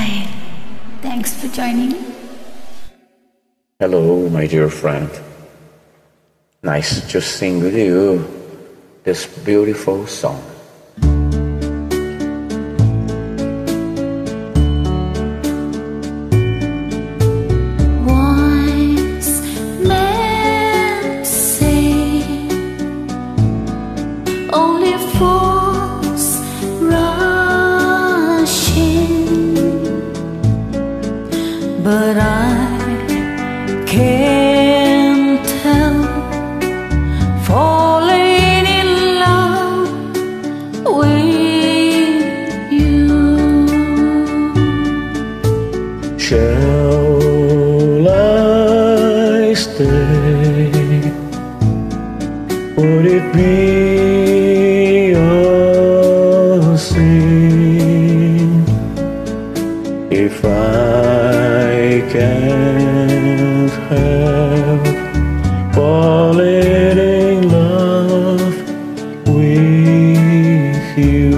Hi. Thanks for joining. Hello, my dear friend. Nice to sing with you this beautiful song. Can't help falling in love with you. Shall I stay? Would it be a sin if I can't help falling in love with you?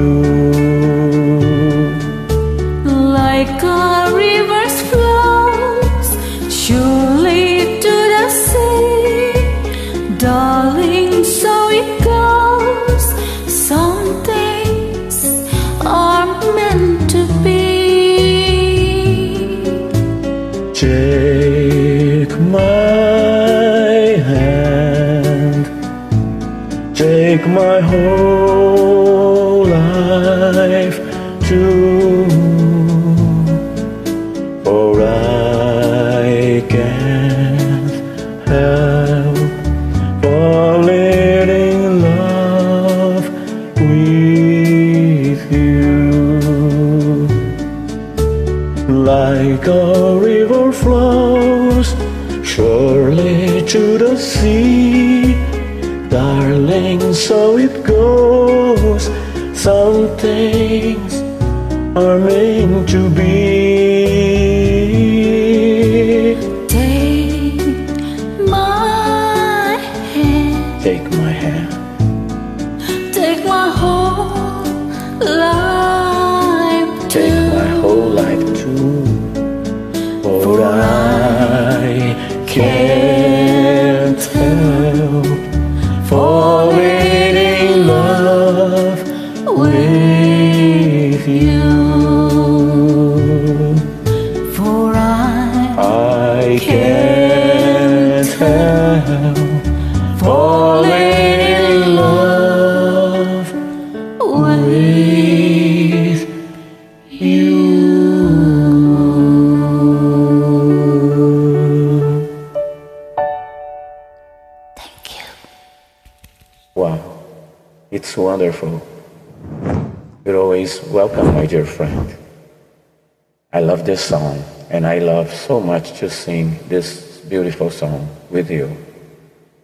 Like a river's flows surely to the sea, darling. So it goes. Some things are meant whole life too, for I can't help falling in love with you. Like a river flows surely to the sea darling so it goes. Some things are meant to be. Take my hand, take my hand. Take my whole life take too. my whole life too. For I can't I can't help falling in love with you. thank you. Wow, it's wonderful. You're always welcome, my dear friend. I love this song, and I love so much to sing this beautiful song with you.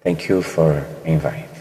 Thank you for inviting.